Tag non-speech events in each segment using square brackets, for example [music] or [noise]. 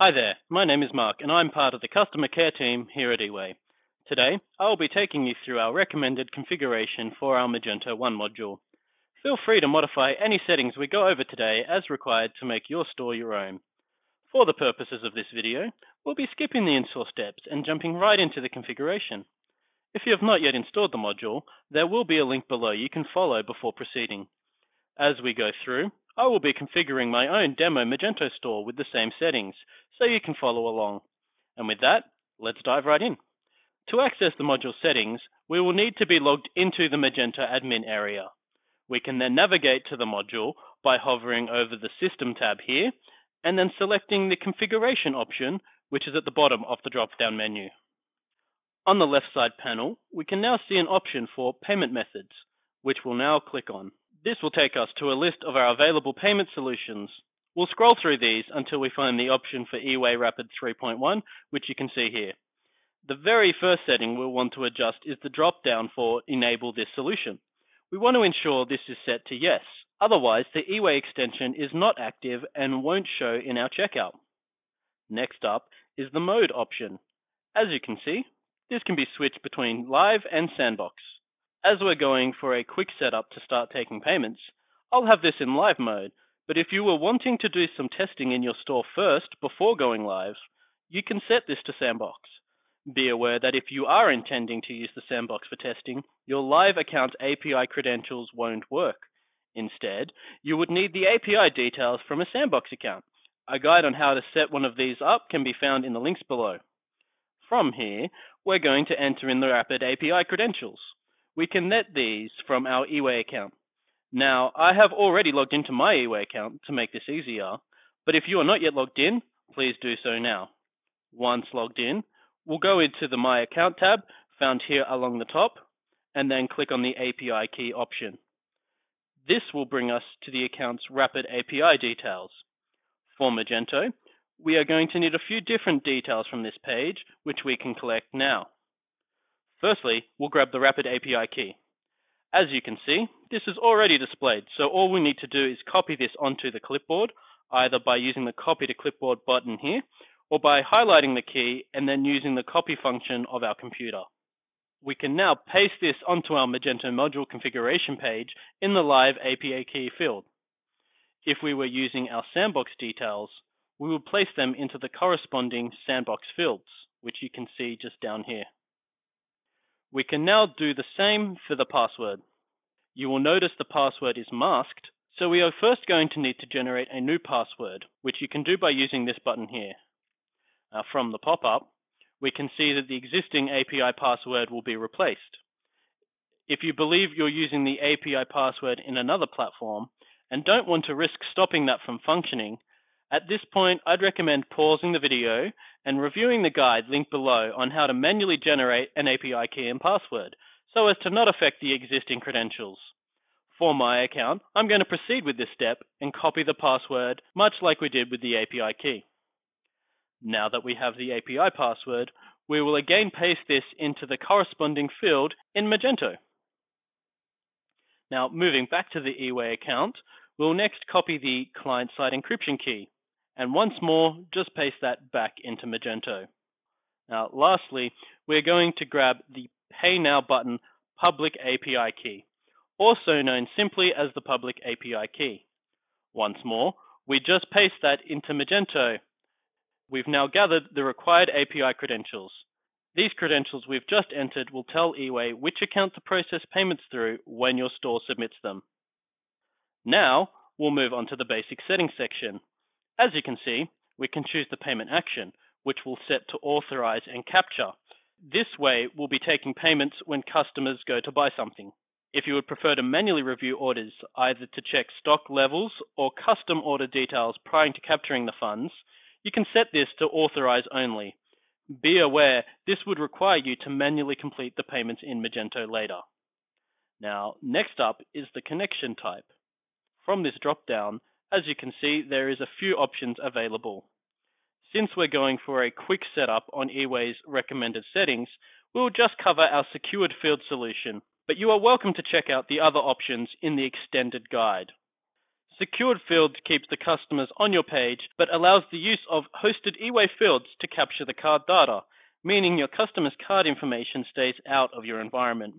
Hi there, my name is Mark and I'm part of the customer care team here at eWay. Today, I will be taking you through our recommended configuration for our Magento 1 module. Feel free to modify any settings we go over today as required to make your store your own. For the purposes of this video, we'll be skipping the install steps and jumping right into the configuration. If you have not yet installed the module, there will be a link below you can follow before proceeding. As we go through, I will be configuring my own demo Magento store with the same settings, so you can follow along. And with that, let's dive right in. To access the module settings, we will need to be logged into the Magento admin area. We can then navigate to the module by hovering over the System tab here, and then selecting the Configuration option, which is at the bottom of the drop-down menu. On the left side panel, we can now see an option for Payment Methods, which we'll now click on. This will take us to a list of our available payment solutions. We'll scroll through these until we find the option for eWay Rapid 3.1, which you can see here. The very first setting we'll want to adjust is the drop-down for Enable this solution. We want to ensure this is set to yes. Otherwise, the eWay extension is not active and won't show in our checkout. Next up is the Mode option. As you can see, this can be switched between Live and Sandbox. As we're going for a quick setup to start taking payments, I'll have this in live mode, but if you were wanting to do some testing in your store first before going live, you can set this to sandbox. Be aware that if you are intending to use the sandbox for testing, your live account API credentials won't work. Instead, you would need the API details from a sandbox account. A guide on how to set one of these up can be found in the links below. From here, we're going to enter in the Rapid API credentials we can net these from our eWay account. Now, I have already logged into my eWay account to make this easier, but if you are not yet logged in, please do so now. Once logged in, we'll go into the My Account tab found here along the top, and then click on the API key option. This will bring us to the account's Rapid API details. For Magento, we are going to need a few different details from this page, which we can collect now. Firstly, we'll grab the Rapid API key. As you can see, this is already displayed, so all we need to do is copy this onto the clipboard, either by using the Copy to Clipboard button here, or by highlighting the key and then using the copy function of our computer. We can now paste this onto our Magento module configuration page in the Live API key field. If we were using our sandbox details, we would place them into the corresponding sandbox fields, which you can see just down here. We can now do the same for the password. You will notice the password is masked, so we are first going to need to generate a new password, which you can do by using this button here. From the pop-up, we can see that the existing API password will be replaced. If you believe you're using the API password in another platform and don't want to risk stopping that from functioning, at this point, I'd recommend pausing the video and reviewing the guide linked below on how to manually generate an API key and password so as to not affect the existing credentials. For my account, I'm going to proceed with this step and copy the password much like we did with the API key. Now that we have the API password, we will again paste this into the corresponding field in Magento. Now, moving back to the eWay account, we'll next copy the client-side encryption key and once more, just paste that back into Magento. Now, lastly, we're going to grab the Pay Now button public API key, also known simply as the public API key. Once more, we just paste that into Magento. We've now gathered the required API credentials. These credentials we've just entered will tell eWay which account to process payments through when your store submits them. Now, we'll move on to the basic settings section. As you can see, we can choose the payment action, which we'll set to authorize and capture. This way, we'll be taking payments when customers go to buy something. If you would prefer to manually review orders, either to check stock levels or custom order details prior to capturing the funds, you can set this to authorize only. Be aware, this would require you to manually complete the payments in Magento later. Now, next up is the connection type. From this drop-down, as you can see, there is a few options available. Since we're going for a quick setup on eWay's recommended settings, we'll just cover our secured field solution, but you are welcome to check out the other options in the extended guide. Secured Fields keeps the customers on your page, but allows the use of hosted eWay fields to capture the card data, meaning your customer's card information stays out of your environment.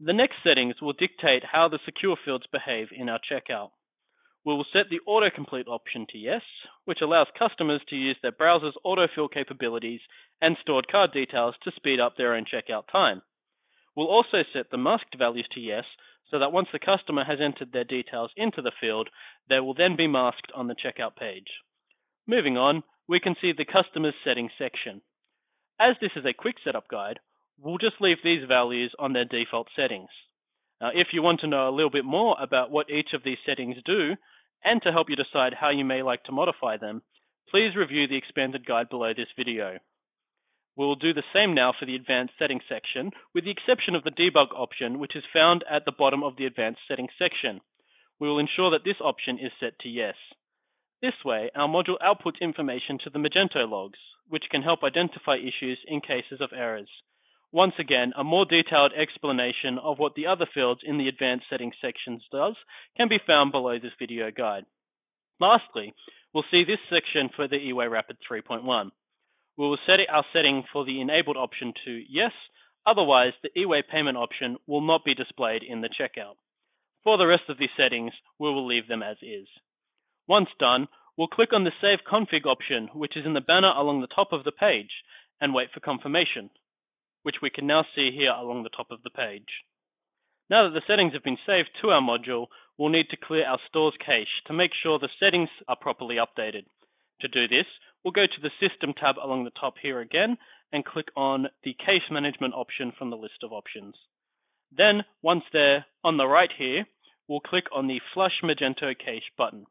The next settings will dictate how the secure fields behave in our checkout. We will set the autocomplete option to yes, which allows customers to use their browser's autofill capabilities and stored card details to speed up their own checkout time. We'll also set the masked values to yes, so that once the customer has entered their details into the field, they will then be masked on the checkout page. Moving on, we can see the customer's settings section. As this is a quick setup guide, we'll just leave these values on their default settings. Now, if you want to know a little bit more about what each of these settings do, and to help you decide how you may like to modify them, please review the expanded guide below this video. We will do the same now for the advanced settings section, with the exception of the debug option, which is found at the bottom of the advanced settings section. We will ensure that this option is set to yes. This way, our module outputs information to the Magento logs, which can help identify issues in cases of errors. Once again, a more detailed explanation of what the other fields in the advanced settings sections does can be found below this video guide. Lastly, we'll see this section for the eWay Rapid 3.1. We will set our setting for the enabled option to yes, otherwise the eWay payment option will not be displayed in the checkout. For the rest of these settings, we will leave them as is. Once done, we'll click on the Save Config option, which is in the banner along the top of the page, and wait for confirmation which we can now see here along the top of the page. Now that the settings have been saved to our module, we'll need to clear our store's cache to make sure the settings are properly updated. To do this, we'll go to the System tab along the top here again and click on the Cache Management option from the list of options. Then, once they're on the right here, we'll click on the Flush Magento Cache button.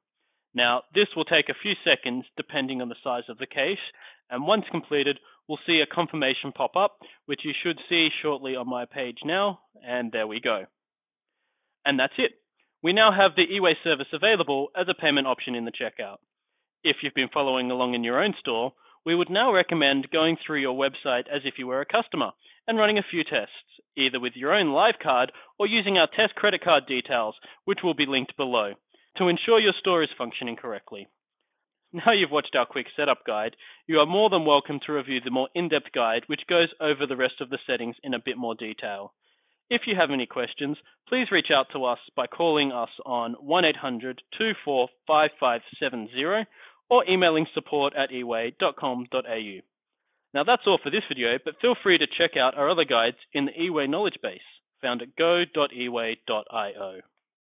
Now, this will take a few seconds depending on the size of the cache, and once completed, we'll see a confirmation pop up, which you should see shortly on my page now, and there we go. And that's it. We now have the eWay service available as a payment option in the checkout. If you've been following along in your own store, we would now recommend going through your website as if you were a customer and running a few tests, either with your own live card or using our test credit card details, which will be linked below, to ensure your store is functioning correctly. [laughs] Now you've watched our quick setup guide, you are more than welcome to review the more in-depth guide which goes over the rest of the settings in a bit more detail. If you have any questions, please reach out to us by calling us on 1-800-245570 or emailing support at eway.com.au. Now that's all for this video, but feel free to check out our other guides in the eWay knowledge base found at go.eway.io.